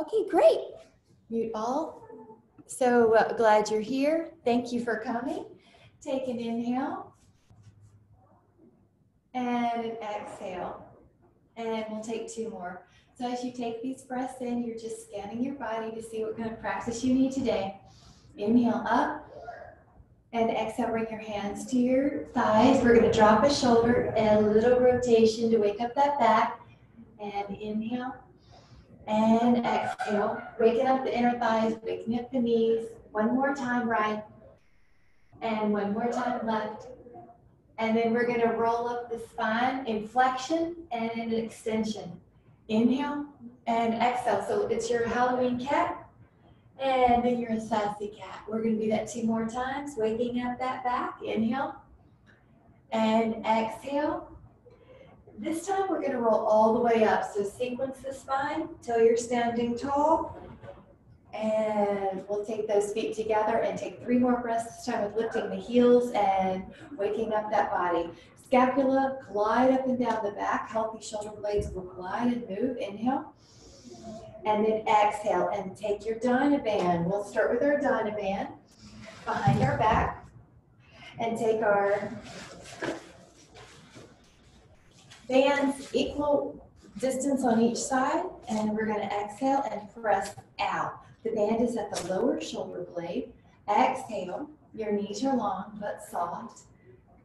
Okay, great. Mute all. So uh, glad you're here. Thank you for coming. Take an inhale and an exhale. And we'll take two more. So as you take these breaths in, you're just scanning your body to see what kind of practice you need today. Inhale up and exhale, bring your hands to your thighs. We're going to drop a shoulder and a little rotation to wake up that back. And inhale and exhale, waking up the inner thighs, waking up the knees. One more time, right. And one more time, left. And then we're gonna roll up the spine in flexion and in extension. Inhale and exhale. So it's your Halloween cat and then you're a sassy cat. We're gonna do that two more times, waking up that back. Inhale and exhale. This time we're gonna roll all the way up. So sequence the spine till you're standing tall. And we'll take those feet together and take three more breaths this time with lifting the heels and waking up that body. Scapula, glide up and down the back. Healthy shoulder blades will glide and move. Inhale. And then exhale and take your Dynaband. We'll start with our Dynaband behind our back and take our bands equal distance on each side and we're going to exhale and press out. The band is at the lower shoulder blade. Exhale, your knees are long but soft.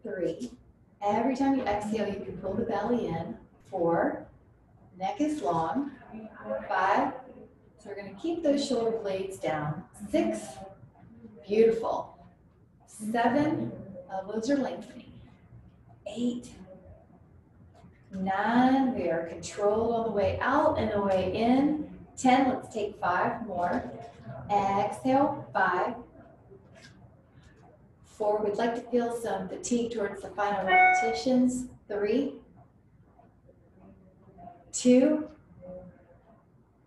Three. Every time you exhale, you can pull the belly in. Four. Neck is long. Five. So we're going to keep those shoulder blades down. Six. Beautiful. Seven. Uh, Elbows are lengthening. Eight nine, we are controlled on the way out and the way in. 10, let's take five more. Exhale, five. Four, we'd like to feel some fatigue towards the final repetitions. Three, two,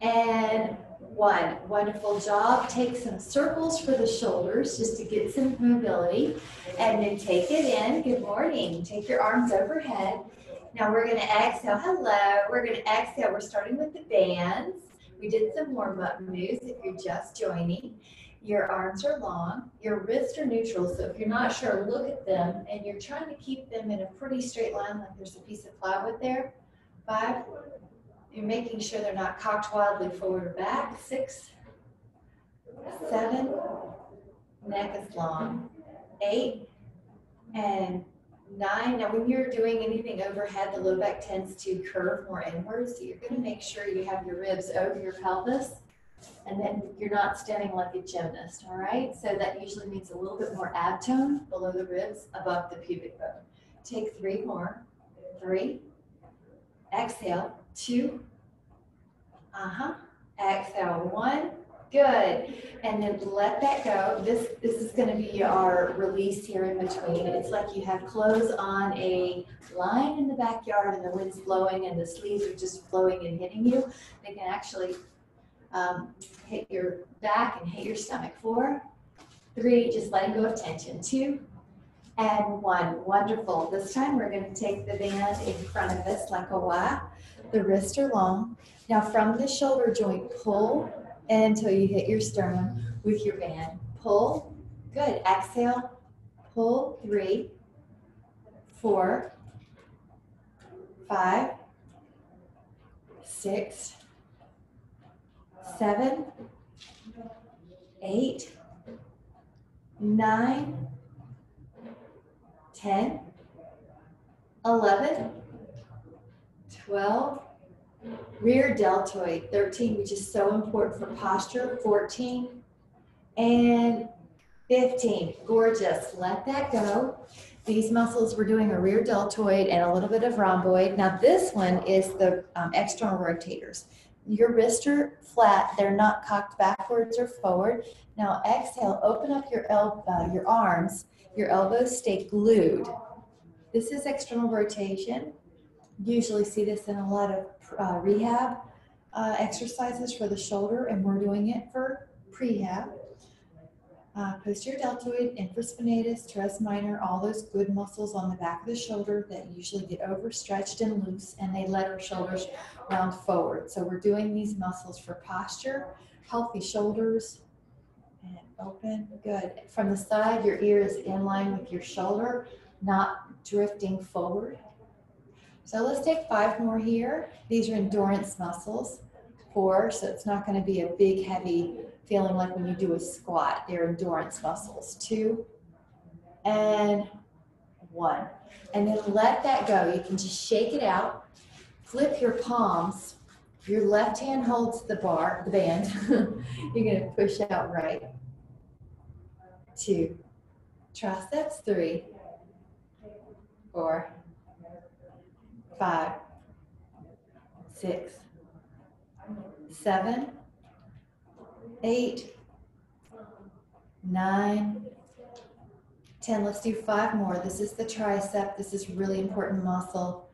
and one. Wonderful job. Take some circles for the shoulders just to get some mobility. And then take it in. Good morning. Take your arms overhead now we're going to exhale. Hello. We're going to exhale. We're starting with the bands. We did some warm up moves if you're just joining. Your arms are long. Your wrists are neutral. So if you're not sure, look at them and you're trying to keep them in a pretty straight line like there's a piece of plywood there. Five. You're making sure they're not cocked wildly forward or back. Six. Seven. Neck is long. Eight. And Nine, now when you're doing anything overhead, the low back tends to curve more inwards. So you're gonna make sure you have your ribs over your pelvis and then you're not standing like a gymnast, all right? So that usually means a little bit more ab tone below the ribs, above the pubic bone. Take three more. Three. Exhale. Two. Uh-huh. Exhale. One. Good. And then let that go. This this is going to be our release here in between. It's like you have clothes on a line in the backyard and the wind's blowing and the sleeves are just flowing and hitting you. They can actually um, hit your back and hit your stomach. Four, three, just letting go of tension. Two, and one. Wonderful. This time we're going to take the band in front of us like a Y. The wrists are long. Now from the shoulder joint, pull until you hit your sternum with your band. Pull, good. Exhale, pull, three, four, five, six, seven, eight, nine, ten, eleven, twelve, Rear deltoid, 13, which is so important for posture, 14, and 15. Gorgeous. Let that go. These muscles, we're doing a rear deltoid and a little bit of rhomboid. Now this one is the um, external rotators. Your wrists are flat. They're not cocked backwards or forward. Now exhale, open up your, el uh, your arms. Your elbows stay glued. This is external rotation. Usually see this in a lot of uh, rehab uh, exercises for the shoulder, and we're doing it for prehab. uh, posterior deltoid, infraspinatus, teres minor, all those good muscles on the back of the shoulder that usually get overstretched and loose, and they let our shoulders round forward. So we're doing these muscles for posture, healthy shoulders, and open, good. From the side, your ear is in line with your shoulder, not drifting forward. So let's take five more here. These are endurance muscles. Four, so it's not going to be a big, heavy feeling like when you do a squat. They're endurance muscles. Two, and one. And then let that go. You can just shake it out. Flip your palms. Your left hand holds the bar, the band. You're going to push out right. Two. Triceps. Three. Four. Five. Six. Seven. Eight. Nine. 10. Let's do five more. This is the tricep. This is really important muscle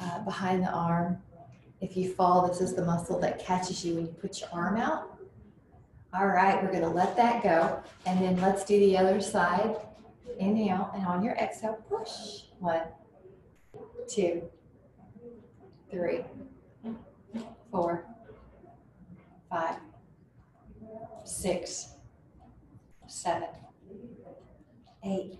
uh, behind the arm. If you fall, this is the muscle that catches you when you put your arm out. All right, we're going to let that go. And then let's do the other side. Inhale, and on your exhale, push. One, two, three, four, five, six, seven, eight,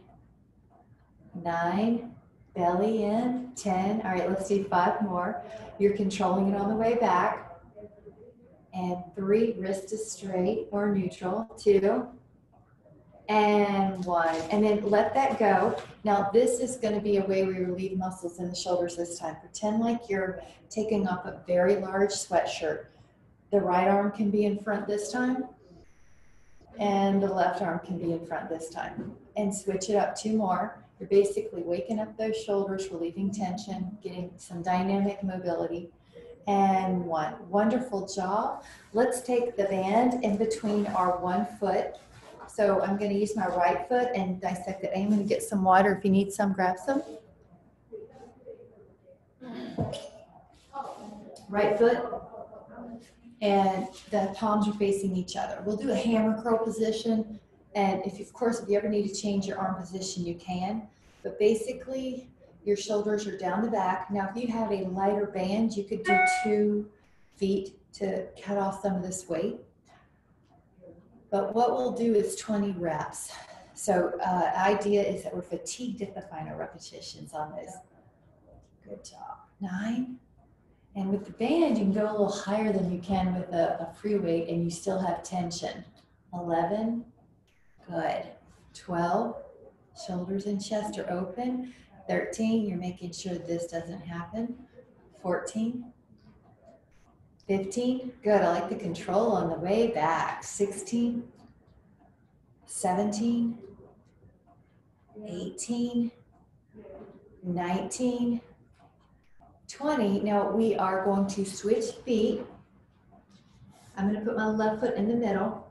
nine, belly in, 10. All right, let's do five more. You're controlling it on the way back. And three, wrist is straight or neutral. Two, and one. And then let that go. Now, this is going to be a way we relieve muscles in the shoulders this time. Pretend like you're taking off a very large sweatshirt. The right arm can be in front this time, and the left arm can be in front this time. And switch it up two more. You're basically waking up those shoulders, relieving tension, getting some dynamic mobility. And one. Wonderful job. Let's take the band in between our one foot. So I'm going to use my right foot and dissect it. I'm going to get some water. If you need some, grab some. Right foot. And the palms are facing each other. We'll do a hammer curl position. And if, of course, if you ever need to change your arm position, you can. But basically, your shoulders are down the back. Now, if you have a lighter band, you could do two feet to cut off some of this weight. But what we'll do is 20 reps. So uh, idea is that we're fatigued at the final repetitions on this. Good job. Nine. And with the band, you can go a little higher than you can with a, a free weight and you still have tension. 11. Good. 12. Shoulders and chest are open. 13. You're making sure this doesn't happen. 14. 15. Good. I like the control on the way back. 16. 17. 18. 19. 20. Now we are going to switch feet. I'm going to put my left foot in the middle.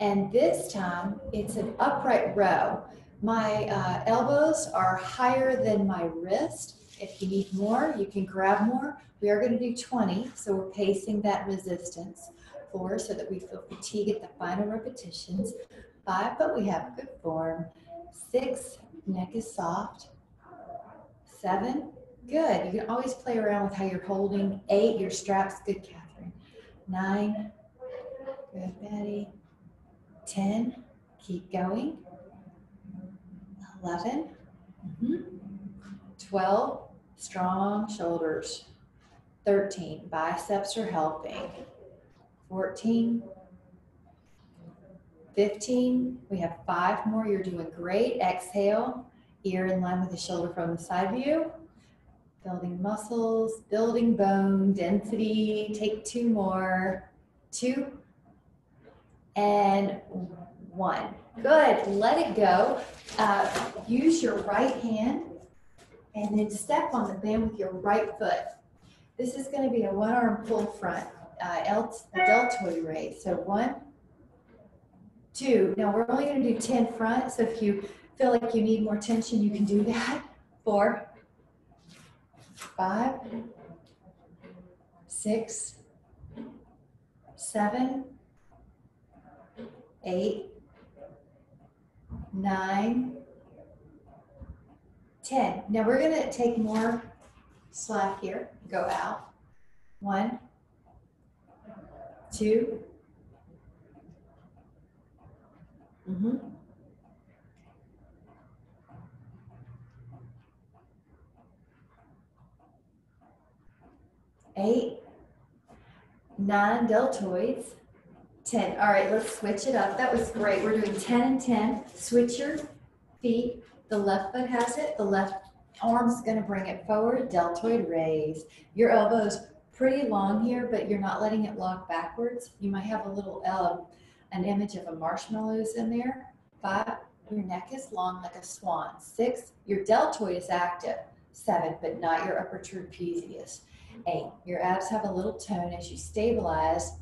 And this time it's an upright row. My uh, elbows are higher than my wrist. If you need more, you can grab more. We are going to do 20, so we're pacing that resistance. Four, so that we feel fatigue at the final repetitions. Five, but we have good form. Six, neck is soft. Seven, good. You can always play around with how you're holding. Eight, your straps, good, Catherine. Nine, good, Betty. Ten, keep going. 11, mm-hmm. 12, strong shoulders. 13, biceps are helping. 14, 15, we have five more. You're doing great. Exhale, ear in line with the shoulder from the side view. Building muscles, building bone density. Take two more. Two and one. Good. Let it go. Uh, use your right hand and then step on the band with your right foot. This is going to be a one arm pull front, uh, deltoid raise. So one, two. Now we're only going to do 10 front. So if you feel like you need more tension, you can do that. Four, five, six, seven, eight, nine, ten. Now we're gonna take more slack here, go out. One, two. Mm-hmm. Eight, nine deltoids, 10. All right, let's switch it up. That was great. We're doing 10 and 10. Switch your feet. The left foot has it. The left arm's going to bring it forward. Deltoid raise. Your elbow's pretty long here, but you're not letting it lock backwards. You might have a little, uh, an image of a marshmallows in there. Five, your neck is long like a swan. Six, your deltoid is active. Seven, but not your upper trapezius. Eight, your abs have a little tone as you stabilize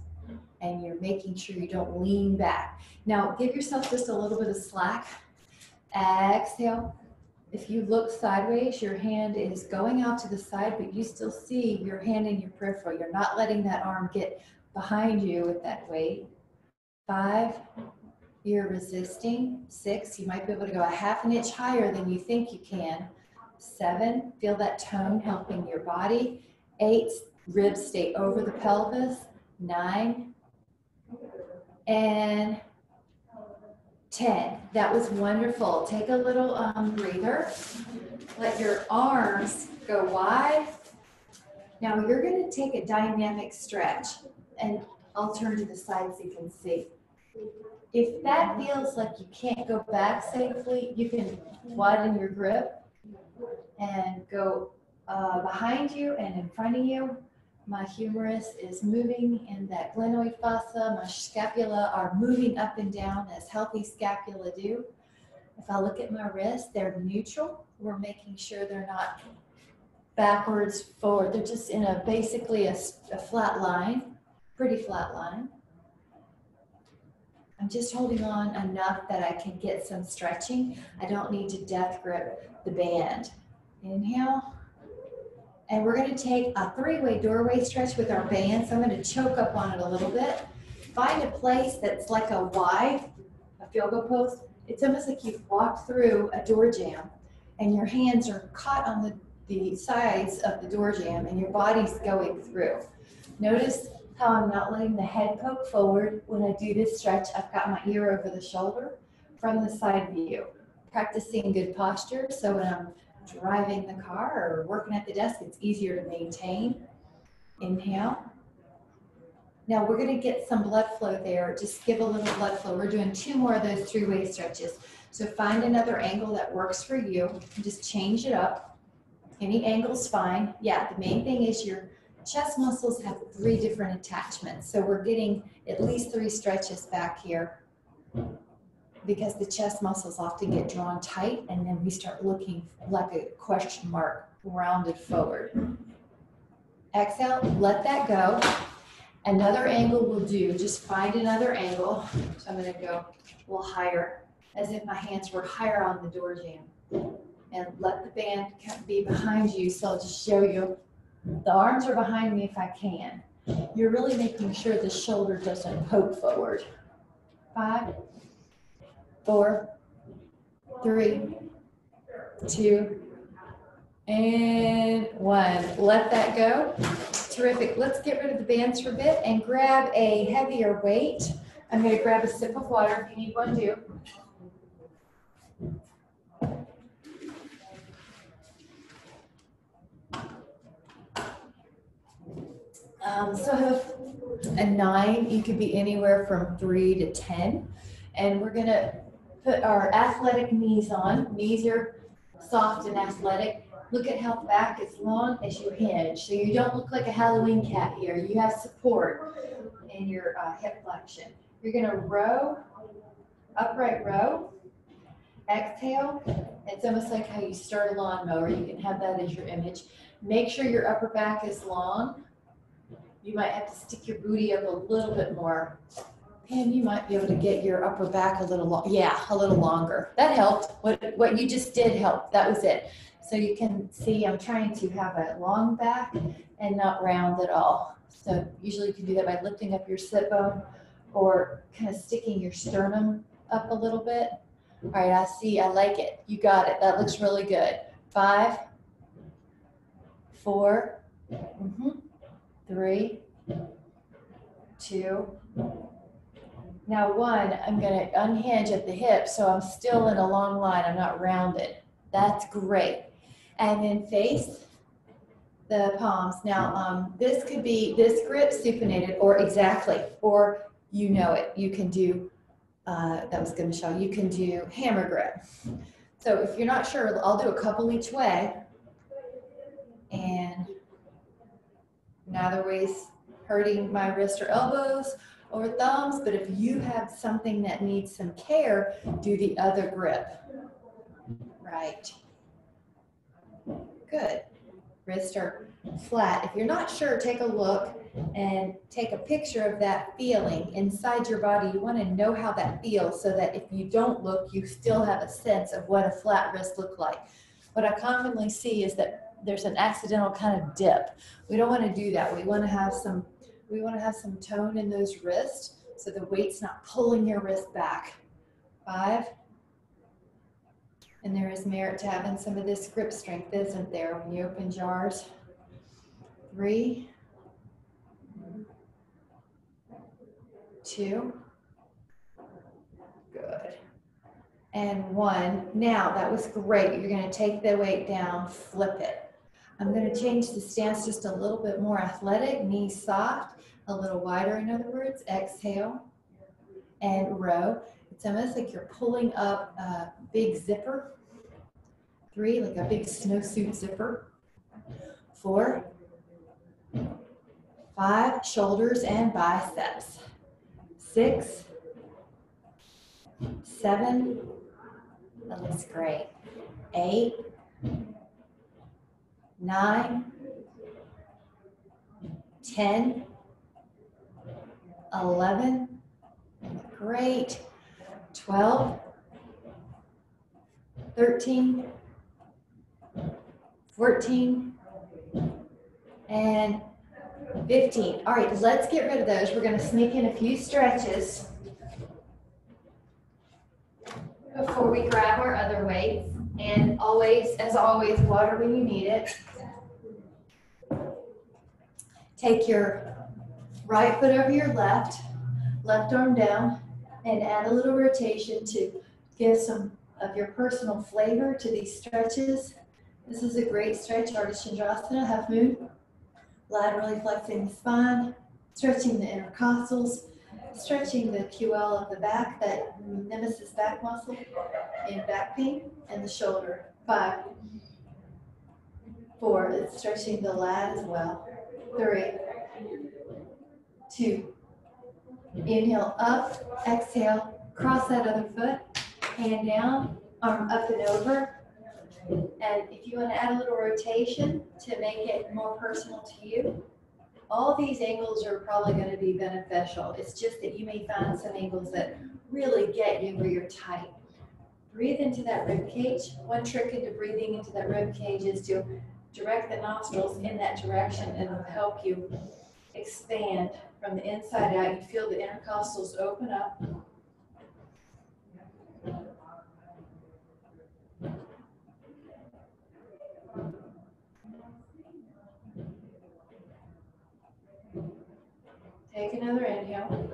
and you're making sure you don't lean back. Now, give yourself just a little bit of slack. Exhale. If you look sideways, your hand is going out to the side, but you still see your hand in your peripheral. You're not letting that arm get behind you with that weight. Five, you're resisting. Six, you might be able to go a half an inch higher than you think you can. Seven, feel that tone helping your body. Eight, ribs stay over the pelvis. Nine, and 10. That was wonderful. Take a little um, breather. Let your arms go wide. Now you're going to take a dynamic stretch and I'll turn to the side so you can see. If that feels like you can't go back safely, you can widen your grip and go uh, behind you and in front of you my humerus is moving in that glenoid fossa. My scapula are moving up and down as healthy scapula do. If I look at my wrists, they're neutral. We're making sure they're not backwards, forward. They're just in a basically a, a flat line, pretty flat line. I'm just holding on enough that I can get some stretching. I don't need to death grip the band. Inhale. And we're gonna take a three-way doorway stretch with our band. So I'm gonna choke up on it a little bit. Find a place that's like a Y, a field goal post. It's almost like you've walked through a door jamb and your hands are caught on the, the sides of the door jamb and your body's going through. Notice how I'm not letting the head poke forward when I do this stretch. I've got my ear over the shoulder from the side view. Practicing good posture so when I'm driving the car or working at the desk, it's easier to maintain. Inhale. Now we're going to get some blood flow there. Just give a little blood flow. We're doing two more of those three-way stretches. So find another angle that works for you. Just change it up. Any angle's fine. Yeah, the main thing is your chest muscles have three different attachments. So we're getting at least three stretches back here because the chest muscles often get drawn tight and then we start looking like a question mark rounded forward. Exhale, let that go. Another angle will do. Just find another angle. So I'm to go a little higher as if my hands were higher on the door jamb. And let the band be behind you. So I'll just show you. The arms are behind me if I can. You're really making sure the shoulder doesn't poke forward. Five, four, three, two, and one. Let that go. Terrific. Let's get rid of the bands for a bit and grab a heavier weight. I'm going to grab a sip of water if you need one, do. Um, so have a nine. You could be anywhere from three to 10. And we're going to put our athletic knees on. Knees are soft and athletic. Look at how back is long as you hinge. So you don't look like a Halloween cat here. You have support in your uh, hip flexion. You're going to row, upright row. Exhale. It's almost like how you start a lawnmower. You can have that as your image. Make sure your upper back is long. You might have to stick your booty up a little bit more. Pam, you might be able to get your upper back a little long. Yeah, a little longer. That helped. What what you just did helped. That was it. So you can see I'm trying to have a long back and not round at all. So usually you can do that by lifting up your sit bone or kind of sticking your sternum up a little bit. All right, I see, I like it. You got it. That looks really good. Five, four, mhm, three, two. Now one, I'm gonna unhinge at the hip, so I'm still in a long line. I'm not rounded. That's great. And then face the palms. Now, um, this could be this grip supinated or exactly, or you know it. You can do, uh, that was gonna show, you can do hammer grip. So if you're not sure, I'll do a couple each way. And neither way's hurting my wrist or elbows or thumbs, but if you have something that needs some care, do the other grip. Right. Good. Wrist are flat. If you're not sure, take a look and take a picture of that feeling inside your body. You want to know how that feels so that if you don't look, you still have a sense of what a flat wrist look like. What I commonly see is that there's an accidental kind of dip. We don't want to do that. We want to have some we want to have some tone in those wrists so the weight's not pulling your wrist back. Five. And there is merit to having some of this grip strength, isn't there, when you open jars? Three. Two. Good. And one. Now, that was great. You're going to take the weight down, flip it. I'm going to change the stance just a little bit more athletic, knees soft, a little wider, in other words. Exhale and row. It's almost like you're pulling up a big zipper. Three, like a big snowsuit zipper. Four, five, shoulders and biceps. Six, seven, that looks great. Eight, nine, 10, 11, great, 12, 13, 14, and 15. All right, let's get rid of those. We're going to sneak in a few stretches before we grab our other weights. And always, as always, water when you need it. Take your right foot over your left, left arm down, and add a little rotation to give some of your personal flavor to these stretches. This is a great stretch, Ardha Chandrasana, half moon. Laterally flexing the spine, stretching the intercostals, stretching the QL of the back, that nemesis back muscle in back pain, and the shoulder. Five, four, it's stretching the lat as well. Three, two, inhale up, exhale, cross that other foot, hand down, arm up and over. And if you want to add a little rotation to make it more personal to you, all these angles are probably going to be beneficial. It's just that you may find some angles that really get you where you're tight. Breathe into that rib cage. One trick into breathing into that rib cage is to direct the nostrils in that direction and help you expand from the inside out. You feel the intercostals open up. Take another inhale.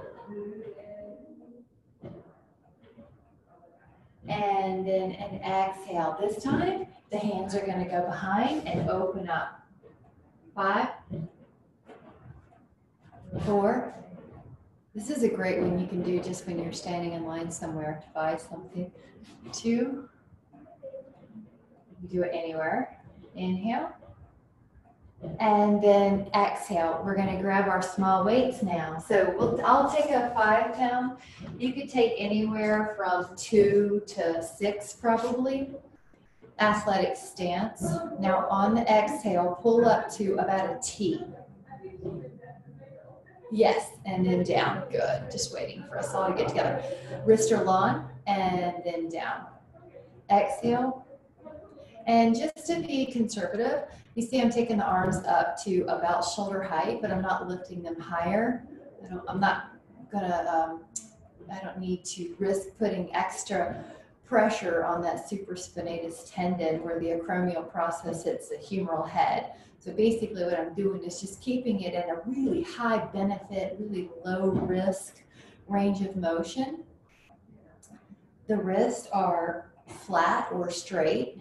And then an exhale. This time, the hands are going to go behind and open up. Five, four. This is a great one you can do just when you're standing in line somewhere to buy something. Two. You do it anywhere. Inhale. And then exhale. We're going to grab our small weights now. So we'll, I'll take a five pound. You could take anywhere from two to six probably. Athletic stance. Now on the exhale, pull up to about a T. Yes, and then down. Good. Just waiting for us all to get together. Wrist or lawn, and then down. Exhale. And just to be conservative, you see I'm taking the arms up to about shoulder height, but I'm not lifting them higher. I am not gonna, um, I don't need to risk putting extra pressure on that supraspinatus tendon where the acromial process hits the humeral head. So basically what I'm doing is just keeping it in a really high benefit, really low risk range of motion. The wrists are flat or straight.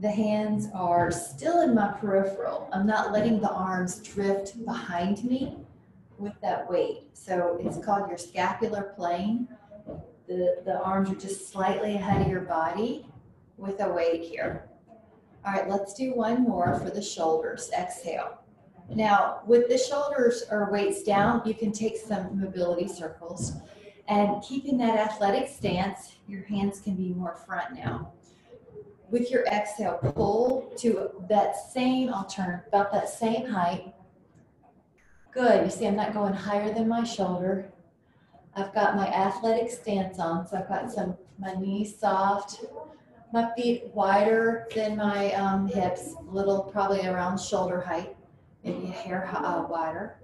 The hands are still in my peripheral. I'm not letting the arms drift behind me with that weight. So it's called your scapular plane. The, the arms are just slightly ahead of your body with a weight here. All right, let's do one more for the shoulders. Exhale. Now, with the shoulders or weights down, you can take some mobility circles. And keeping that athletic stance, your hands can be more front now. With your exhale, pull to that same, I'll turn about that same height. Good. You see, I'm not going higher than my shoulder. I've got my athletic stance on, so I've got some my knees soft, my feet wider than my um, hips, a little probably around shoulder height, maybe a hair uh, wider.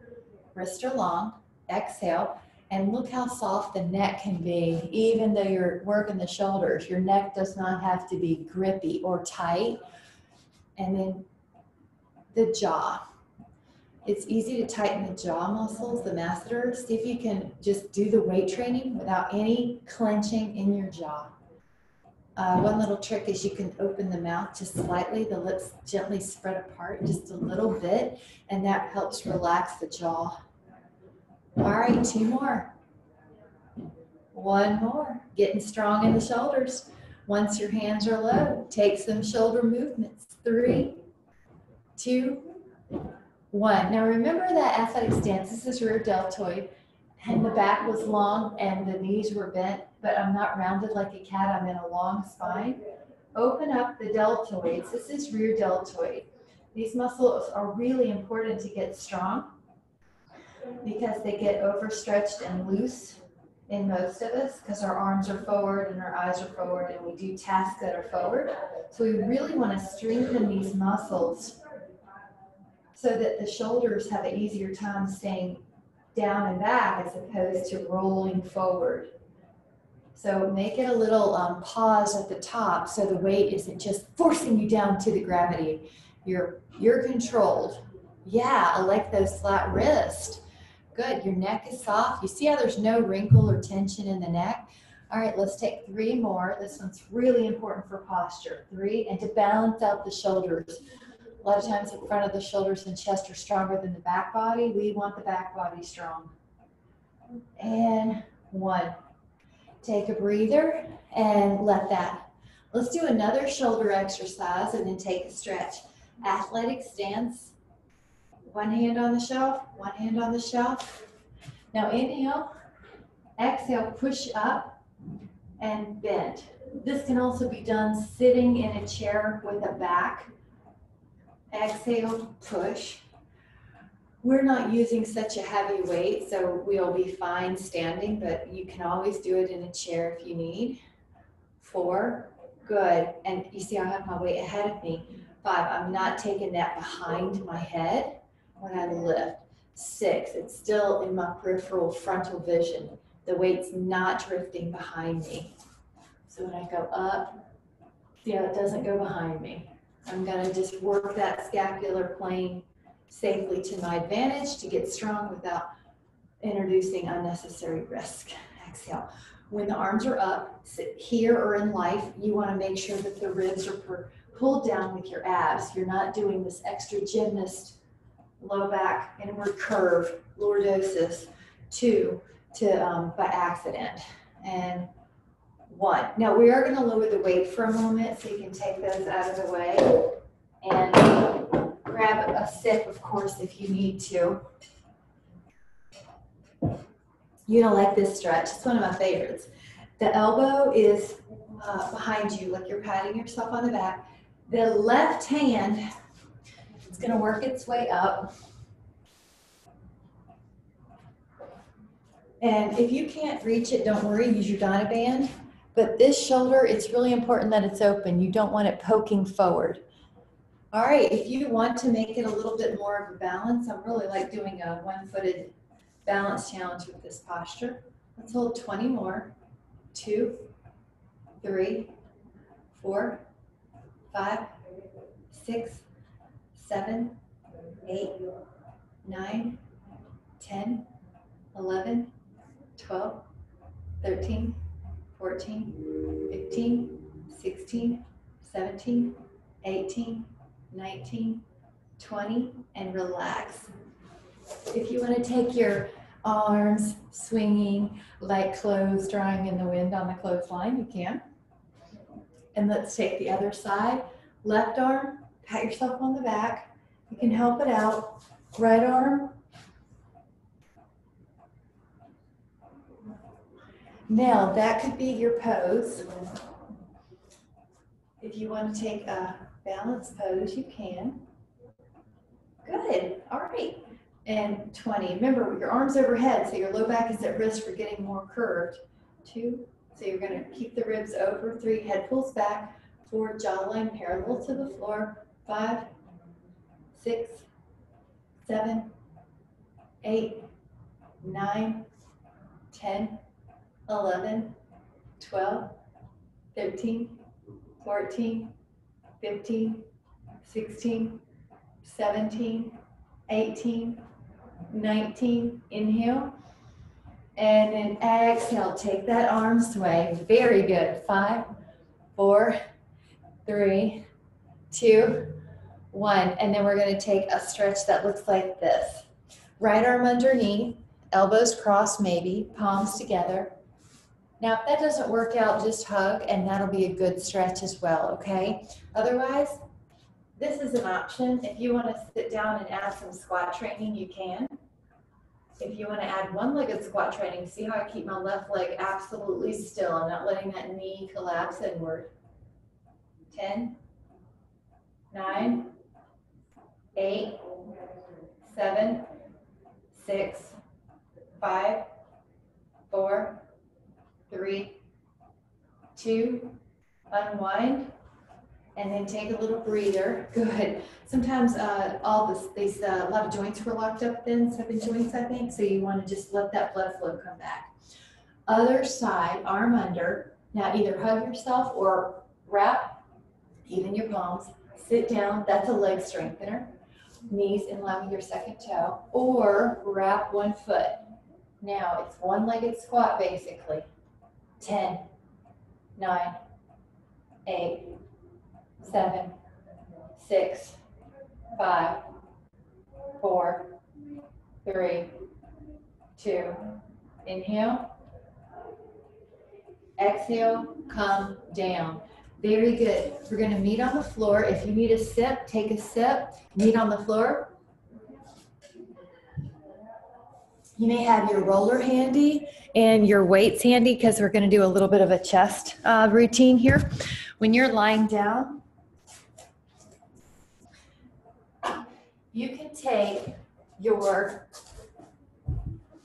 Wrists are long. Exhale. And look how soft the neck can be, even though you're working the shoulders. Your neck does not have to be grippy or tight. And then the jaw. It's easy to tighten the jaw muscles, the masseter. See if you can just do the weight training without any clenching in your jaw. Uh, one little trick is you can open the mouth just slightly, the lips gently spread apart just a little bit, and that helps relax the jaw. All right, two more. One more. Getting strong in the shoulders. Once your hands are low, take some shoulder movements. Three, two, one. Now remember that athletic stance. This is rear deltoid, and the back was long and the knees were bent, but I'm not rounded like a cat. I'm in a long spine. Open up the deltoids. This is rear deltoid. These muscles are really important to get strong because they get overstretched and loose in most of us because our arms are forward and our eyes are forward and we do tasks that are forward. So we really want to strengthen these muscles so that the shoulders have an easier time staying down and back as opposed to rolling forward. So make it a little um, pause at the top so the weight isn't just forcing you down to the gravity. You're, you're controlled. Yeah, I like those flat wrists. Good, your neck is soft. You see how there's no wrinkle or tension in the neck? All right, let's take three more. This one's really important for posture. Three, and to balance out the shoulders. A lot of times the front of the shoulders and chest are stronger than the back body. We want the back body strong. And one. Take a breather and let that. Let's do another shoulder exercise and then take a stretch. Athletic stance. One hand on the shelf, one hand on the shelf. Now inhale, exhale, push up and bend. This can also be done sitting in a chair with a back exhale, push. We're not using such a heavy weight, so we'll be fine standing, but you can always do it in a chair if you need. Four, good. And you see I have my weight ahead of me. Five, I'm not taking that behind my head when I lift. Six, it's still in my peripheral frontal vision. The weight's not drifting behind me. So when I go up, yeah, it doesn't go behind me. I'm gonna just work that scapular plane safely to my advantage to get strong without introducing unnecessary risk. Exhale. When the arms are up, here or in life, you wanna make sure that the ribs are pulled down with your abs. You're not doing this extra gymnast low back inward curve, lordosis, two, to um, by accident. And one. Now we are going to lower the weight for a moment so you can take those out of the way and grab a sip, of course, if you need to. You don't like this stretch. It's one of my favorites. The elbow is uh, behind you, like you're patting yourself on the back. The left hand is going to work its way up. And if you can't reach it, don't worry, use your Band. But this shoulder, it's really important that it's open. You don't want it poking forward. All right, if you want to make it a little bit more of a balance, I'm really like doing a one-footed balance challenge with this posture. Let's hold 20 more. Two, three, four, five, six, seven, eight, nine, 10, 11, 12, 13, 14, 15, 16, 17, 18, 19, 20, and relax. If you want to take your arms swinging like clothes drying in the wind on the clothesline, you can. And let's take the other side. Left arm, pat yourself on the back. You can help it out. Right arm. Now, that could be your pose. If you want to take a balanced pose, you can. Good. All right. And 20. Remember, your arms overhead, so your low back is at risk for getting more curved. Two. So you're going to keep the ribs over. Three. Head pulls back. Four. Jawline parallel to the floor. Five. Six. Seven. Eight. Nine. 10. 11. 12. 13. 14. 15. 16. 17. 18, 19, inhale. And then exhale, take that arm sway. Very good. Five, four, three, two, one. And then we're going to take a stretch that looks like this. Right arm underneath, elbows crossed maybe, palms together. Now, if that doesn't work out, just hug and that'll be a good stretch as well, okay? Otherwise, this is an option. If you want to sit down and add some squat training, you can. If you want to add one-legged squat training, see how I keep my left leg absolutely still. I'm not letting that knee collapse inward. 10, 9, 8, 7, 6, 5, 4, 3, 2, unwind, and then take a little breather. Good. Sometimes uh, all this, these, uh, a lot of joints were locked up then, seven joints, I think. So you want to just let that blood flow come back. Other side, arm under. Now either hug yourself or wrap, even your palms. Sit down. That's a leg strengthener. Knees in line with your second toe. Or wrap one foot. Now it's one-legged squat basically. 10, 9, 8, seven, six, five, four, three, two. Inhale. Exhale, come down. Very good. We're going to meet on the floor. If you need a sip, take a sip. Meet on the floor. You may have your roller handy and your weights handy because we're going to do a little bit of a chest uh, routine here. When you're lying down, you can take your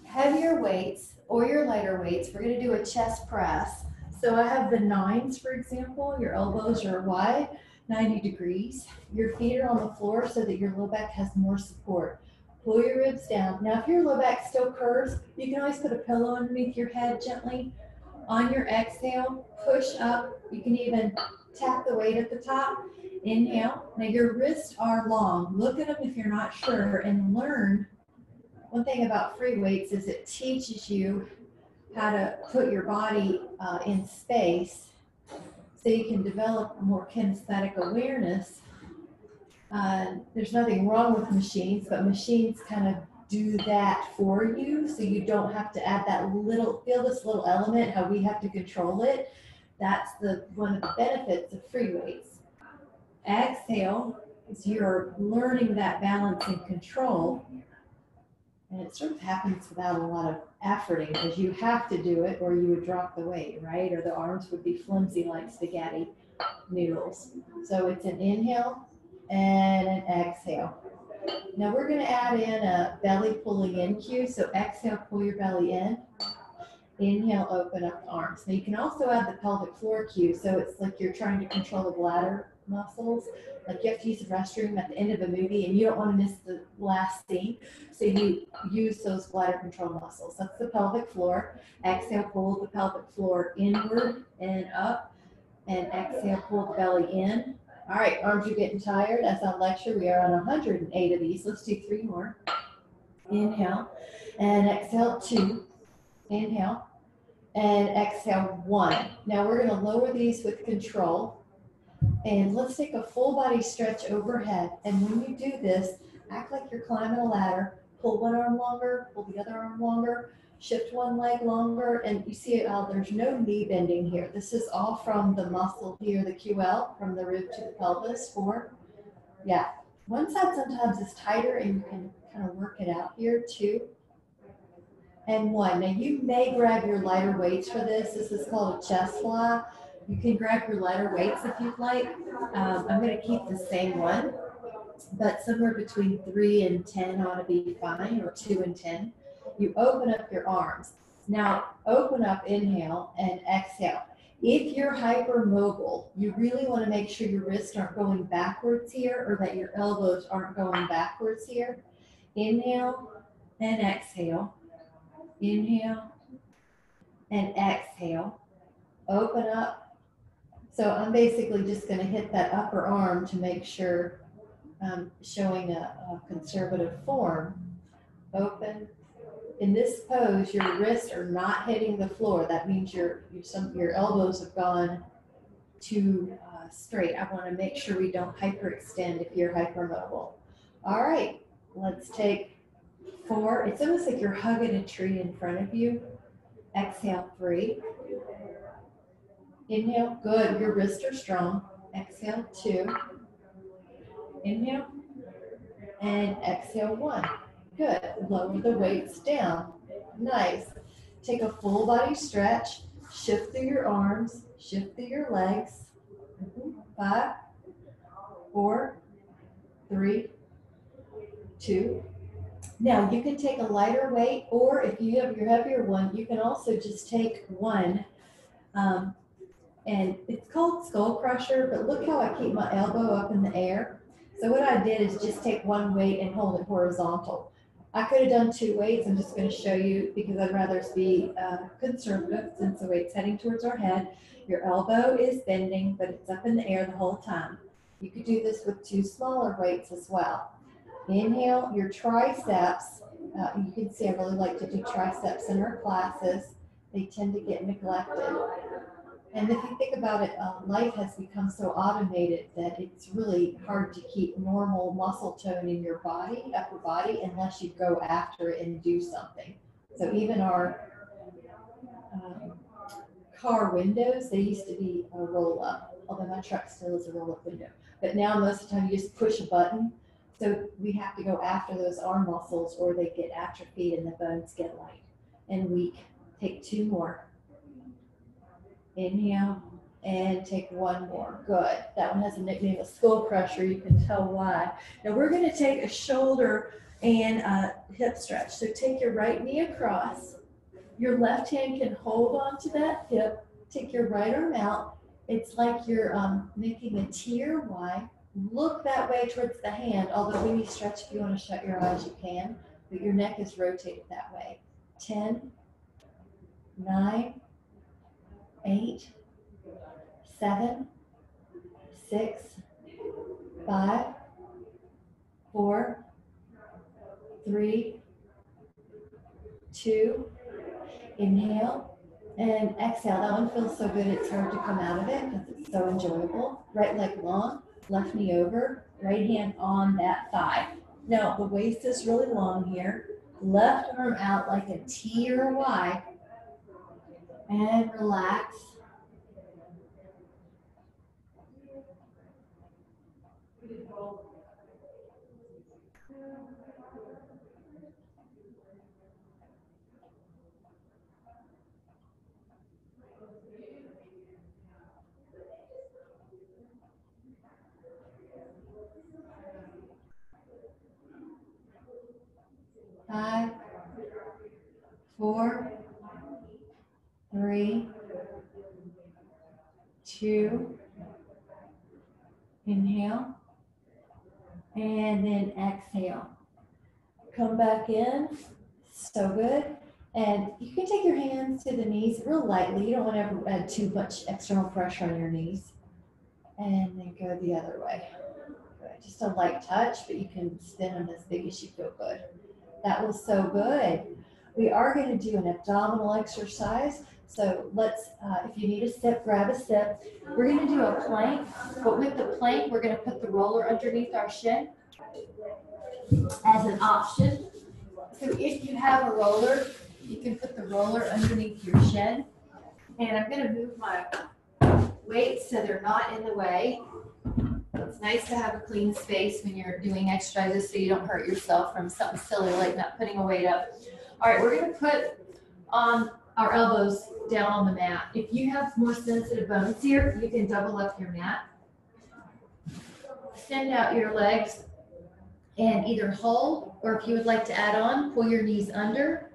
heavier weights or your lighter weights. We're going to do a chest press. So I have the nines, for example. Your elbows are wide, 90 degrees. Your feet are on the floor so that your low back has more support. Pull your ribs down. Now, if your low back still curves, you can always put a pillow underneath your head gently. On your exhale, push up. You can even tap the weight at the top Inhale. Now your wrists are long. Look at them if you're not sure and learn. One thing about free weights is it teaches you how to put your body uh, in space so you can develop more kinesthetic awareness. Uh, there's nothing wrong with machines, but machines kind of do that for you so you don't have to add that little, feel this little element, how we have to control it. That's the one of the benefits of free weights. Exhale is you're learning that balance and control. And it sort of happens without a lot of efforting because you have to do it or you would drop the weight, right? Or the arms would be flimsy like spaghetti noodles. So it's an inhale and an exhale. Now we're going to add in a belly pulling in cue. So exhale, pull your belly in. Inhale, open up the arms. Now you can also add the pelvic floor cue. So it's like you're trying to control the bladder muscles. Like you have to use the restroom at the end of a movie and you don't want to miss the last scene. So you use those bladder control muscles. That's the pelvic floor. Exhale, pull the pelvic floor inward and up. And exhale, pull the belly in. All right, arms are getting tired. As on lecture, we are on 108 of these. Let's do three more. Inhale and exhale two. Inhale and exhale one. Now we're going to lower these with control. And let's take a full body stretch overhead. And when you do this, act like you're climbing a ladder. Pull one arm longer, pull the other arm longer, shift one leg longer. And you see how there's no knee bending here. This is all from the muscle here, the QL, from the rib to the pelvis. Four. Yeah. One side sometimes is tighter and you can kind of work it out here. Two and one. Now you may grab your lighter weights for this. This is called a chest fly. You can grab your lighter weights if you'd like. Um, I'm going to keep the same one, but somewhere between three and 10 ought to be fine, or two and 10. You open up your arms. Now open up, inhale, and exhale. If you're hypermobile, you really want to make sure your wrists aren't going backwards here or that your elbows aren't going backwards here. Inhale and exhale. Inhale and exhale. Open up. So I'm basically just going to hit that upper arm to make sure I'm showing a, a conservative form. Open. In this pose, your wrists are not hitting the floor. That means your your, some, your elbows have gone too uh, straight. I want to make sure we don't hyperextend if you're hypermobile. All right, let's take four. It's almost like you're hugging a tree in front of you. Exhale, three. Inhale, good. Your wrists are strong. Exhale, two. Inhale. And exhale, one. Good. Lower the weights down. Nice. Take a full body stretch. Shift through your arms. Shift through your legs. Five, four, three, two, now you can take a lighter weight, or if you have your heavier one, you can also just take one. Um, and it's called skull crusher, but look how I keep my elbow up in the air. So what I did is just take one weight and hold it horizontal. I could have done two weights. I'm just going to show you because I'd rather be uh, conservative since the weight's heading towards our head. Your elbow is bending, but it's up in the air the whole time. You could do this with two smaller weights as well. Inhale your triceps. Uh, you can see I really like to do triceps in our classes. They tend to get neglected. And if you think about it, uh, life has become so automated that it's really hard to keep normal muscle tone in your body, upper body, unless you go after it and do something. So even our um, car windows, they used to be a roll up, although my truck still is a roll up window. But now most of the time you just push a button so we have to go after those arm muscles or they get atrophied and the bones get light and weak. Take two more. Inhale and take one more. Good. That one has a nickname of skull crusher. You can tell why. Now we're going to take a shoulder and a hip stretch. So take your right knee across. Your left hand can hold on to that hip. Take your right arm out. It's like you're um, making a T or Y Look that way towards the hand, although when you stretch, if you want to shut your eyes, you can, but your neck is rotated that way. 10, 9, 8, 7, 6, 5, 4, 3, 2, inhale, and exhale. That one feels so good, it's hard to come out of it because it's so enjoyable. Right leg long left knee over, right hand on that thigh. Now the waist is really long here. Left arm out like a T or a Y. And relax. five, four, three, two, inhale, and then exhale. Come back in, so good. And you can take your hands to the knees real lightly. You don't want to add too much external pressure on your knees. And then go the other way. Good. Just a light touch, but you can spin them as big as you feel good. That was so good. We are going to do an abdominal exercise. So let's, uh, if you need a step, grab a step. We're going to do a plank, but with the plank, we're going to put the roller underneath our shin as an option. So if you have a roller, you can put the roller underneath your shin. And I'm going to move my weights so they're not in the way. It's nice to have a clean space when you're doing exercises so you don't hurt yourself from something silly like not putting a weight up. All right, we're going to put on our elbows down on the mat. If you have more sensitive bones here, you can double up your mat. Send out your legs and either hold, or if you would like to add on, pull your knees under.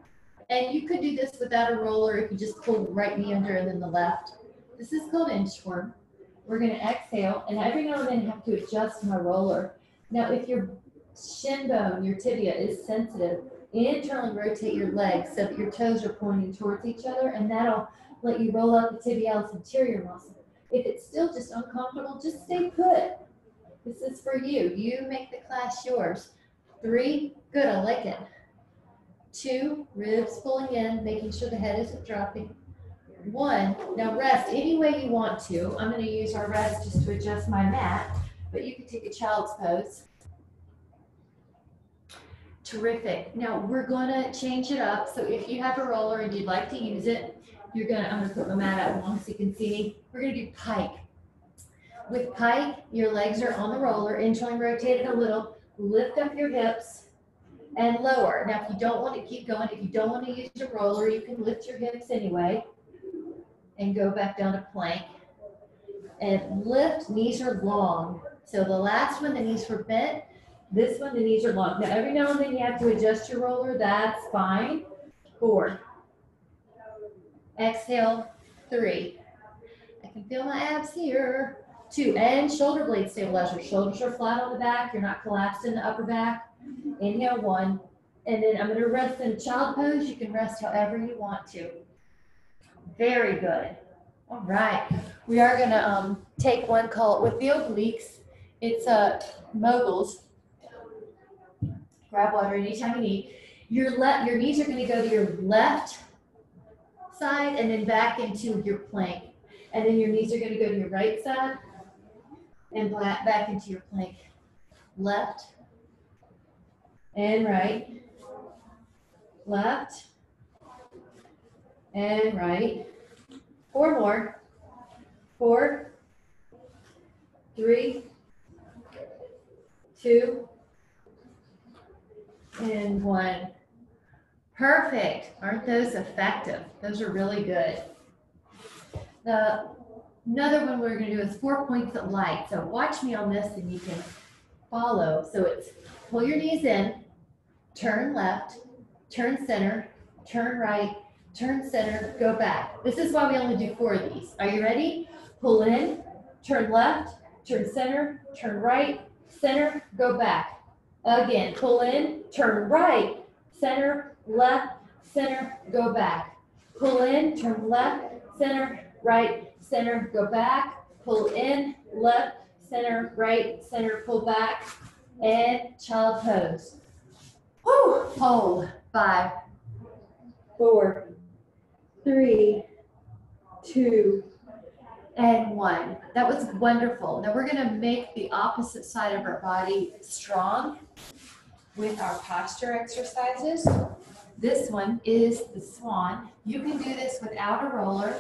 And you could do this without a roller if you just pull the right knee under and then the left. This is called inchworm. We're gonna exhale, and every now and then have to adjust my roller. Now, if your shin bone, your tibia is sensitive, internally rotate your legs so that your toes are pointing towards each other, and that'll let you roll out the tibialis anterior muscle. If it's still just uncomfortable, just stay put. This is for you. You make the class yours. Three, good, I like it. Two, ribs pulling in, making sure the head isn't dropping. One, now rest any way you want to. I'm gonna use our rest just to adjust my mat, but you can take a child's pose. Terrific. Now we're gonna change it up. So if you have a roller and you'd like to use it, you're gonna, I'm gonna put my mat out long so you can see me. We're gonna do pike. With pike, your legs are on the roller, internally rotated a little, lift up your hips and lower. Now, if you don't want to keep going, if you don't want to use your roller, you can lift your hips anyway and go back down to plank. And lift, knees are long. So the last one, the knees were bent. This one, the knees are long. Now, every now and then you have to adjust your roller. That's fine. Four. Exhale, three. I can feel my abs here. Two, and shoulder blade stabilizer. Shoulders are flat on the back. You're not collapsed in the upper back. Inhale, one. And then I'm going to rest in child pose. You can rest however you want to. Very good. All right. We are going to um, take one called with the obliques. It's a uh, moguls. Grab water anytime you need. Your left, your knees are going to go to your left side and then back into your plank. And then your knees are going to go to your right side and back into your plank. Left and right. Left and right. Four more. Four, three, two, and one. Perfect. Aren't those effective? Those are really good. The Another one we're going to do is four points of light. So watch me on this and you can follow. So it's pull your knees in, turn left, turn center, turn right, turn center, go back. This is why we only do four of these. Are you ready? Pull in, turn left, turn center, turn right, center, go back. Again, pull in, turn right, center, left, center, go back. Pull in, turn left, center, right, center, go back, pull in, left, center, right, center, pull back, and child pose. Woo, hold, five, four, three, two, and one. That was wonderful. Now we're gonna make the opposite side of our body strong with our posture exercises. This one is the swan. You can do this without a roller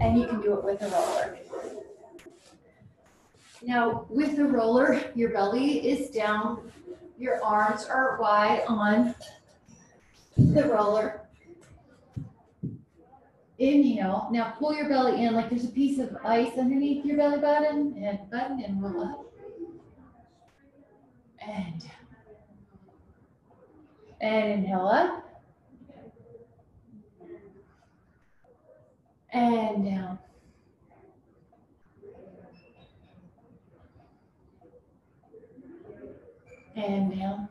and you can do it with a roller. Now, with the roller, your belly is down, your arms are wide on the roller. Inhale. Now pull your belly in like there's a piece of ice underneath your belly button and button and roll up. And and inhale up. And down. And down.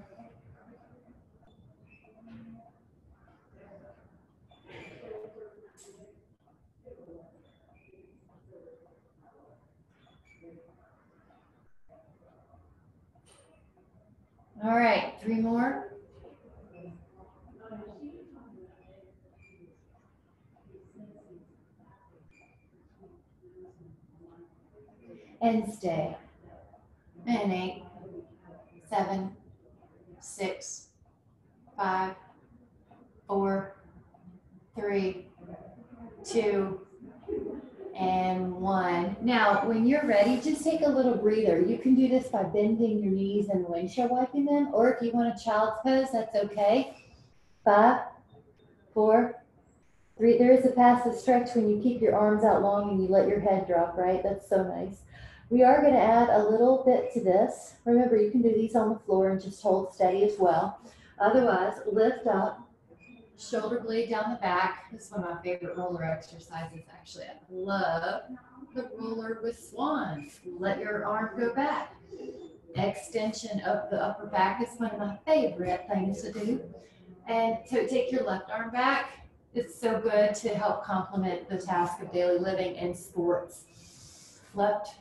All right, three more. And stay. And eight, seven, six, five, four, three, two, and one. Now, when you're ready, just take a little breather. You can do this by bending your knees and windshield wiping them, or if you want a child's pose, that's okay. Five, four, three. There is a passive stretch when you keep your arms out long and you let your head drop, right? That's so nice. We are going to add a little bit to this. Remember, you can do these on the floor and just hold steady as well. Otherwise, lift up, shoulder blade down the back. This is one of my favorite roller exercises, actually. I love the roller with swans. Let your arm go back. Extension of the upper back is one of my favorite things to do. And so take your left arm back. It's so good to help complement the task of daily living and sports. Left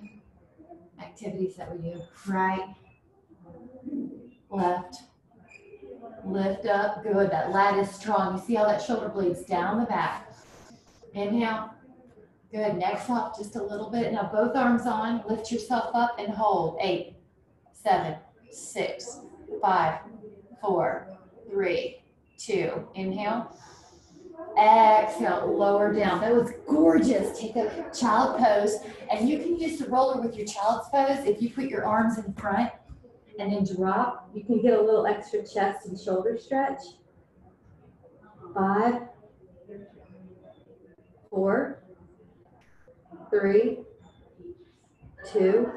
activities that we do. Right, left, lift up. Good. That lat is strong. You see how that shoulder blades down the back. Inhale. Good. Next up, just a little bit. Now both arms on. Lift yourself up and hold. Eight, seven, six, five, four, three, two. Inhale. Exhale, lower down. That was gorgeous. Take a child pose, and you can use the roller with your child's pose if you put your arms in front and then drop. You can get a little extra chest and shoulder stretch. Five, four, three, two,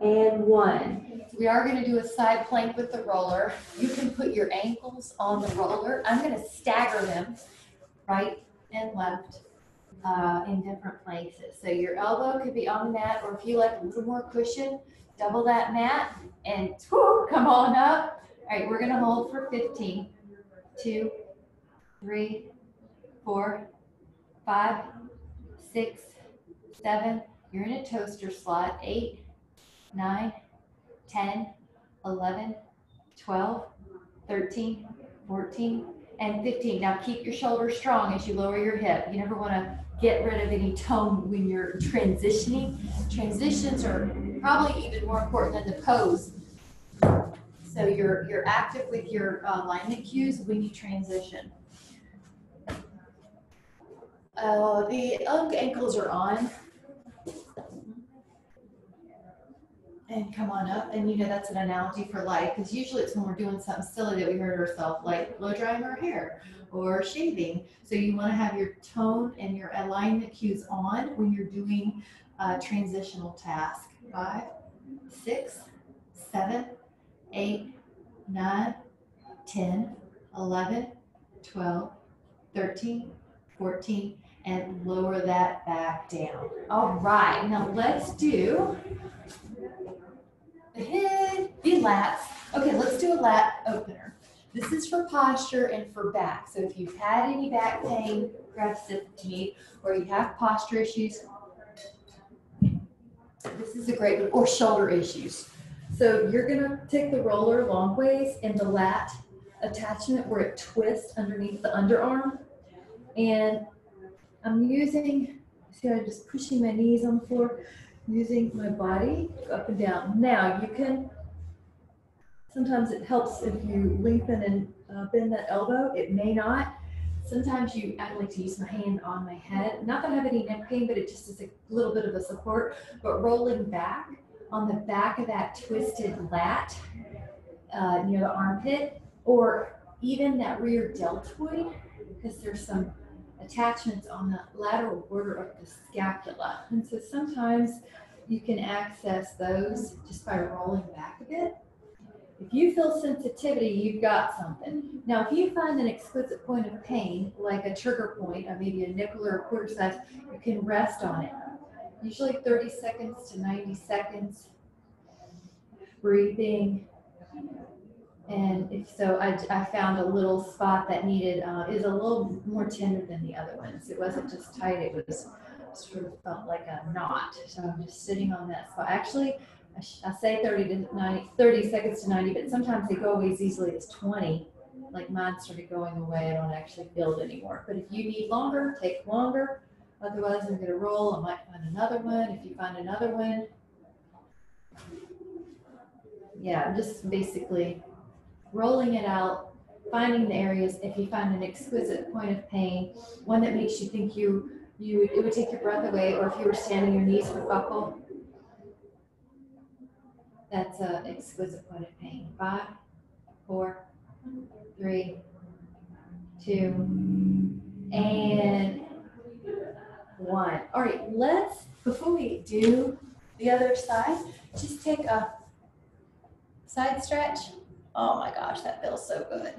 and one. We are going to do a side plank with the roller. You can put your ankles on the roller. I'm going to stagger them right and left uh, in different places. So your elbow could be on the mat, or if you like a little more cushion, double that mat and whoo, come on up. All right, we're going to hold for 15. Two, three, four, five, six, seven. You're in a toaster slot. Eight, nine, 10, 11, 12, 13, 14, and 15. Now keep your shoulders strong as you lower your hip. You never want to get rid of any tone when you're transitioning. Transitions are probably even more important than the pose. So you're, you're active with your uh, alignment cues when you transition. Uh, the ankles are on. And come on up. And you know, that's an analogy for life because usually it's when we're doing something silly that we hurt ourselves, like blow drying our hair or shaving. So you want to have your tone and your alignment cues on when you're doing a transitional task. Five, six, seven, eight, nine, 10, 11, 12, 13, 14, and lower that back down. All right, now let's do the head, the lats. Okay, let's do a lat opener. This is for posture and for back. So if you've had any back pain, need, or you have posture issues, this is a great one, or shoulder issues. So you're gonna take the roller long ways in the lat attachment where it twists underneath the underarm. And I'm using, see I'm just pushing my knees on the floor using my body up and down. Now you can, sometimes it helps if you lengthen and uh, bend that elbow. It may not. Sometimes you, I like to use my hand on my head. Not that I have any neck pain, but it just is a little bit of a support. But rolling back on the back of that twisted lat uh, near the armpit, or even that rear deltoid, because there's some attachments on the lateral border of the scapula. And so sometimes you can access those just by rolling back a bit. If you feel sensitivity, you've got something. Now, if you find an exquisite point of pain, like a trigger point maybe a nickel or a quarter size, you can rest on it. Usually 30 seconds to 90 seconds. Breathing, and if so, I, I found a little spot that needed, uh, is a little more tender than the other ones. It wasn't just tight, it was sort of felt like a knot. So I'm just sitting on that spot. Actually, I say thirty to 90, 30 seconds to ninety, but sometimes they go away as easily as twenty. Like mine started going away, I don't actually it anymore, but if you need longer, take longer. Otherwise, I'm gonna roll, I might find another one, if you find another one. Yeah, just basically rolling it out, finding the areas, if you find an exquisite point of pain, one that makes you think you, you, it would take your breath away, or if you were standing, your knees would buckle. That's an exquisite point of pain. Five, four, three, two, and one. All right, let's, before we do the other side, just take a side stretch. Oh my gosh, that feels so good.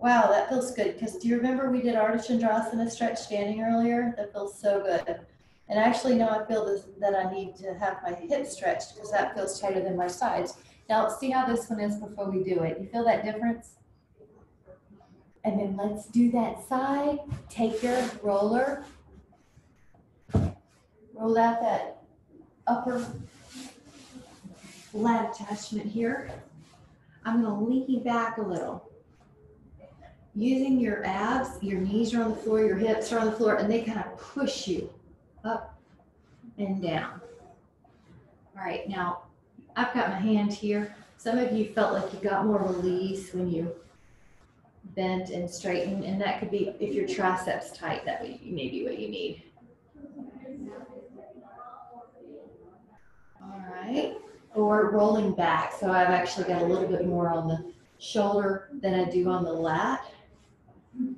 Wow, that feels good, because do you remember we did Ardha stretch standing earlier? That feels so good. And actually now I feel this, that I need to have my hips stretched, because that feels tighter than my sides. Now, see how this one is before we do it. You feel that difference? And then let's do that side. Take your roller. Roll out that upper lat attachment here. I'm gonna lean back a little. Using your abs, your knees are on the floor, your hips are on the floor, and they kind of push you up and down. All right, now I've got my hand here. Some of you felt like you got more release when you bent and straightened, and that could be if your triceps tight, that may be what you need. All right, or rolling back. So I've actually got a little bit more on the shoulder than I do on the lat,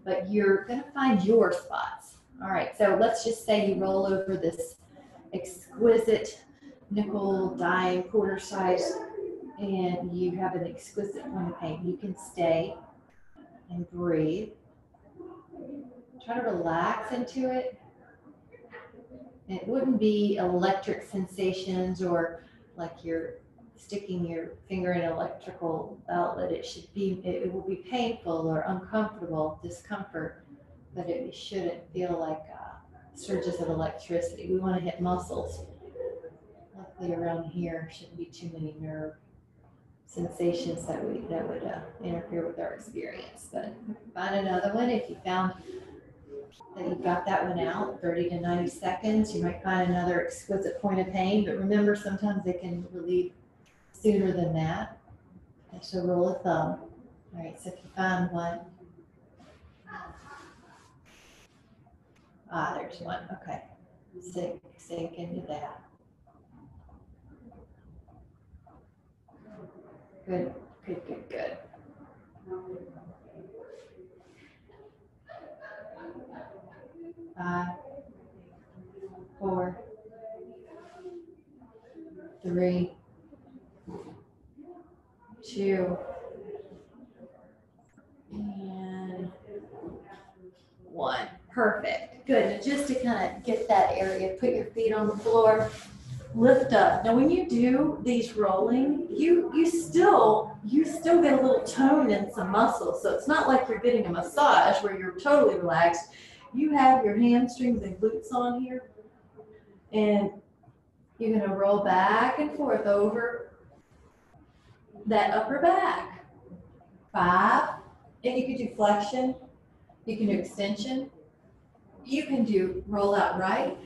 but you're gonna find your spots. All right, so let's just say you roll over this exquisite nickel dime quarter size and you have an exquisite point of pain. You can stay and breathe. Try to relax into it. It wouldn't be electric sensations or like you're sticking your finger in an electrical outlet. It should be, it will be painful or uncomfortable, discomfort, but it shouldn't feel like uh, surges of electricity. We want to hit muscles. Luckily around here shouldn't be too many nerve sensations that we, that would uh, interfere with our experience. But find another one. If you found that you've got that one out, 30 to 90 seconds, you might find another exquisite point of pain. But remember, sometimes they can relieve sooner than that. And a rule of thumb. All right, so if you find one, ah, there's one. Okay, sink, sink into that. Good, good, good, good. Five, four, three, two, and one. Perfect. Good. Now just to kind of get that area, put your feet on the floor lift up. Now, when you do these rolling, you you still you still get a little tone and some muscle. So it's not like you're getting a massage where you're totally relaxed. You have your hamstrings and glutes on here, and you're gonna roll back and forth over that upper back. Five, and you can do flexion. You can do extension. You can do roll out right.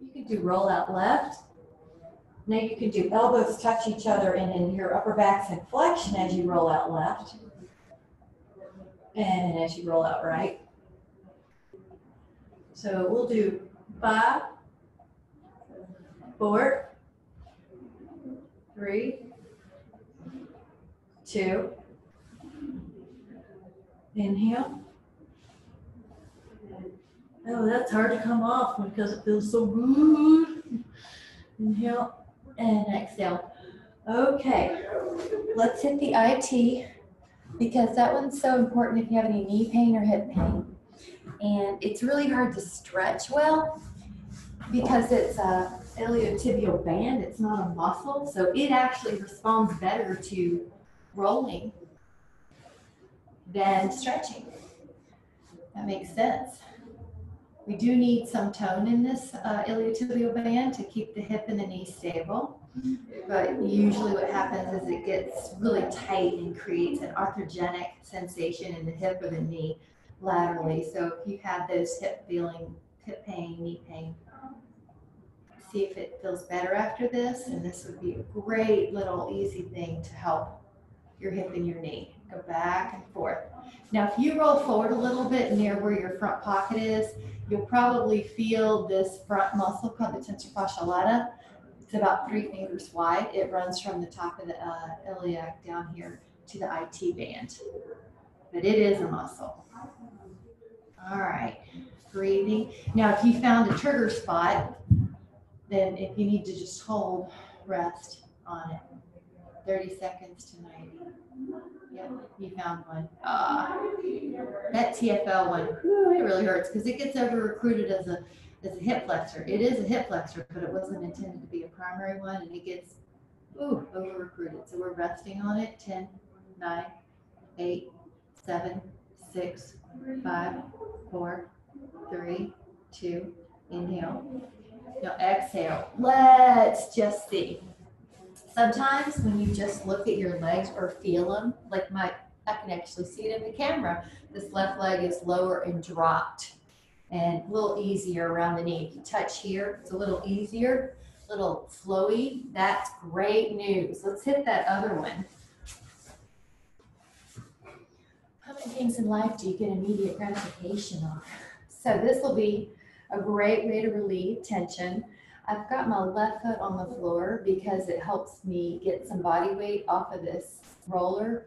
You can do roll out left. Now you can do elbows touch each other and then your upper back's in flexion as you roll out left. And as you roll out right. So we'll do five, four, three, two, inhale. Oh, that's hard to come off because it feels so good. Inhale and exhale. Okay, let's hit the IT because that one's so important if you have any knee pain or hip pain. And it's really hard to stretch well because it's a iliotibial band, it's not a muscle. So it actually responds better to rolling than stretching. That makes sense. We do need some tone in this uh, iliotibial band to keep the hip and the knee stable. But usually what happens is it gets really tight and creates an arthrogenic sensation in the hip or the knee laterally. So if you have those hip feeling, hip pain, knee pain, see if it feels better after this. And this would be a great little easy thing to help your hip and your knee. Go back and forth. Now, if you roll forward a little bit near where your front pocket is, you'll probably feel this front muscle called the tensor fascia lata. It's about three fingers wide. It runs from the top of the uh, iliac down here to the IT band. But it is a muscle. All right, breathing. Now, if you found a trigger spot, then if you need to just hold, rest on it. 30 seconds to 90. Yep, you found one. Ah, that TFL one, whew, it really hurts because it gets over recruited as a as a hip flexor. It is a hip flexor, but it wasn't intended to be a primary one, and it gets ooh, over recruited. So we're resting on it. 10, 9, 8, 7, 6, 5, 4, 3, 2, inhale. Now exhale. Let's just see. Sometimes when you just look at your legs or feel them, like my, I can actually see it in the camera, this left leg is lower and dropped and a little easier around the knee. If you touch here, it's a little easier, a little flowy. That's great news. Let's hit that other one. How many things in life do you get immediate gratification on? So this will be a great way to relieve tension. I've got my left foot on the floor because it helps me get some body weight off of this roller.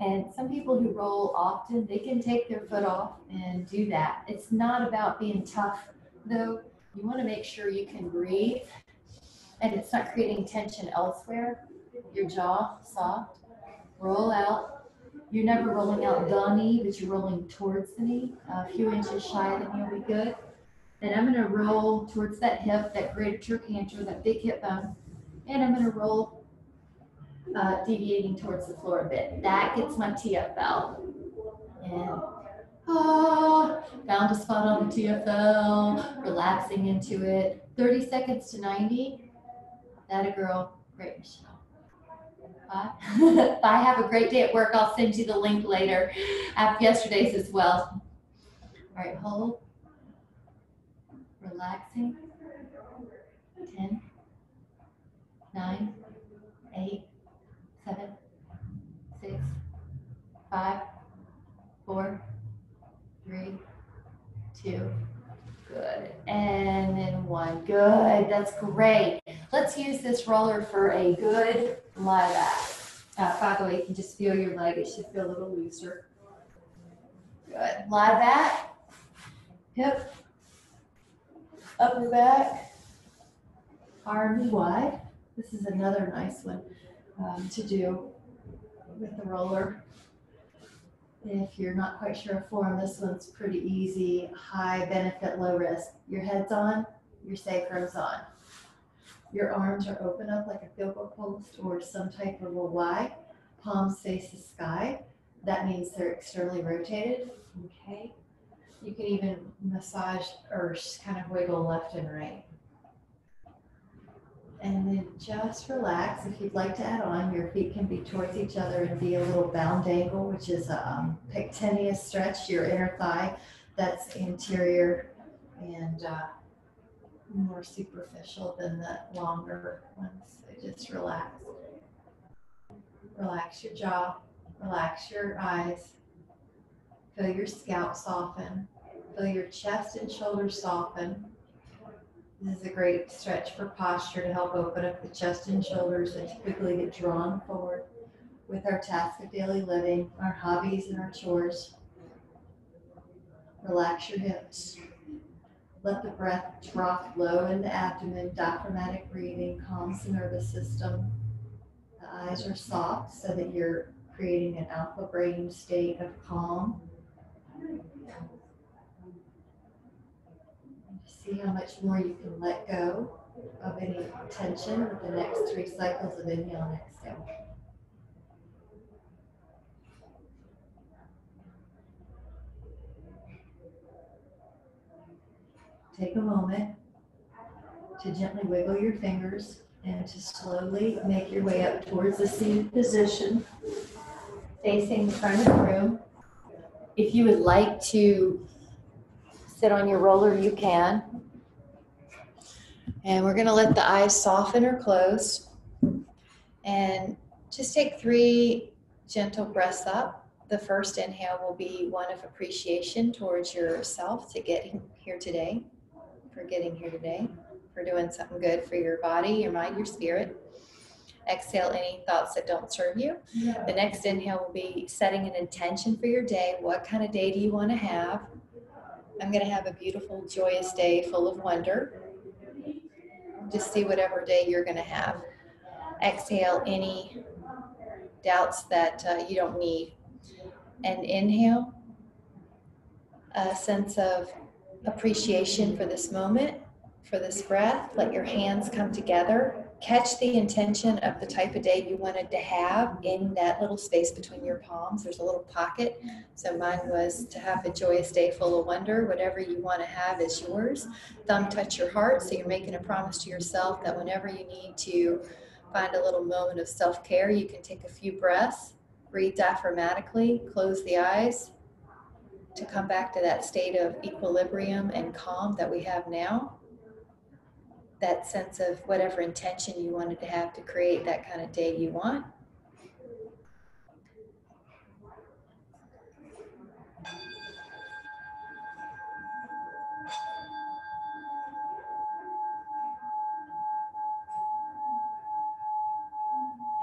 And some people who roll often, they can take their foot off and do that. It's not about being tough though. You want to make sure you can breathe and it's not creating tension elsewhere. Your jaw soft, roll out. You're never rolling out the knee, but you're rolling towards the knee. A few inches shy, then you'll be good. Then I'm gonna roll towards that hip, that greater trochanter, that big hip bone, and I'm gonna roll uh, deviating towards the floor a bit. That gets my TFL. And ah, found a spot on the TFL, relaxing into it. 30 seconds to 90. That a girl. Great, Michelle. Bye. Have a great day at work. I'll send you the link later. Have yesterday's as well. All right, hold relaxing. 10, 9, 8, 7, 6, 5, 4, 3, 2, good. And then 1, good. That's great. Let's use this roller for a good lie back. Uh, by the way, you can just feel your leg. It should feel a little looser. Good. Lie back. Hip upper back, arms wide. This is another nice one um, to do with the roller. If you're not quite sure of form, this one's pretty easy, high benefit, low risk. Your head's on, your sacrum's on. Your arms are open up like a goal post or some type of a Y. Palms face the sky. That means they're externally rotated. Okay. You can even massage or kind of wiggle left and right. And then just relax. If you'd like to add on, your feet can be towards each other and be a little bound angle, which is a um, pectineus stretch, your inner thigh. That's anterior and uh, more superficial than the longer ones. So just relax. Relax your jaw, relax your eyes, Feel your scalp soften. Feel your chest and shoulders soften. This is a great stretch for posture to help open up the chest and shoulders that typically get drawn forward with our task of daily living, our hobbies, and our chores. Relax your hips. Let the breath drop low in the abdomen. Diaphragmatic breathing calms the nervous system. The eyes are soft so that you're creating an alpha brain state of calm. See how much more you can let go of any tension with the next three cycles of inhale and exhale. Take a moment to gently wiggle your fingers And to slowly make your way up towards the seated position. facing the front of the room. If you would like to sit on your roller, you can. And we're gonna let the eyes soften or close. And just take three gentle breaths up. The first inhale will be one of appreciation towards yourself to get here today, for getting here today, for doing something good for your body, your mind, your spirit. Exhale any thoughts that don't serve you. The next inhale will be setting an intention for your day. What kind of day do you want to have? I'm going to have a beautiful, joyous day full of wonder. Just see whatever day you're going to have. Exhale any doubts that uh, you don't need. And inhale a sense of appreciation for this moment, for this breath. Let your hands come together catch the intention of the type of day you wanted to have in that little space between your palms. There's a little pocket. So mine was to have a joyous day full of wonder. Whatever you want to have is yours. Thumb touch your heart. So you're making a promise to yourself that whenever you need to find a little moment of self care, you can take a few breaths, breathe diaphragmatically, close the eyes to come back to that state of equilibrium and calm that we have now that sense of whatever intention you wanted to have to create that kind of day you want.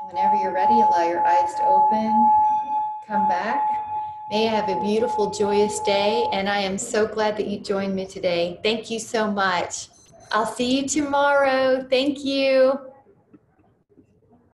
Whenever you're ready, allow your eyes to open. Come back. May you have a beautiful, joyous day. And I am so glad that you joined me today. Thank you so much. I'll see you tomorrow. Thank you.